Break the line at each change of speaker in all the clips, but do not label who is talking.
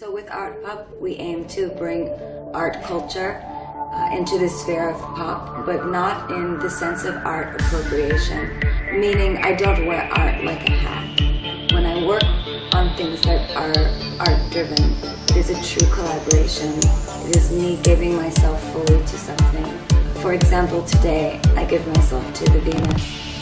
So with ARTPOP, we aim to bring art culture uh, into the sphere of pop, but not in the sense of art appropriation. Meaning, I don't wear art like a hat. When I work on things that are art driven, it is a true collaboration. It is me giving myself fully to something. For example, today, I give myself to the Venus.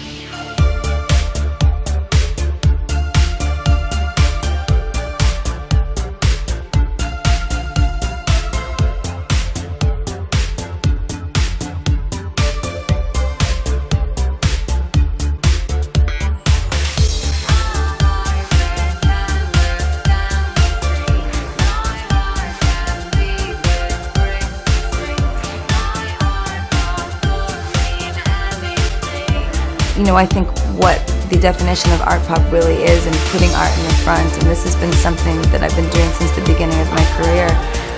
You know, I think what the definition of art pop really is and putting art in the front, and this has been something that I've been doing since the beginning of my career,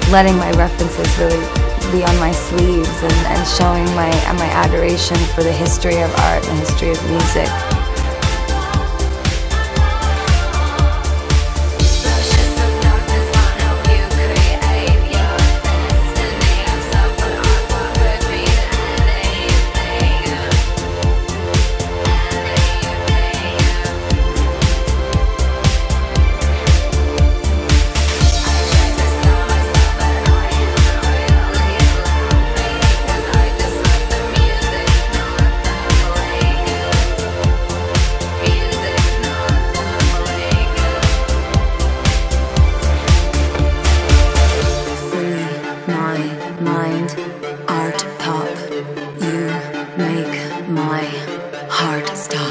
letting my references really be on my sleeves and, and showing my, my adoration for the history of art and the history of music. my mind. Art pop, you make my heart stop.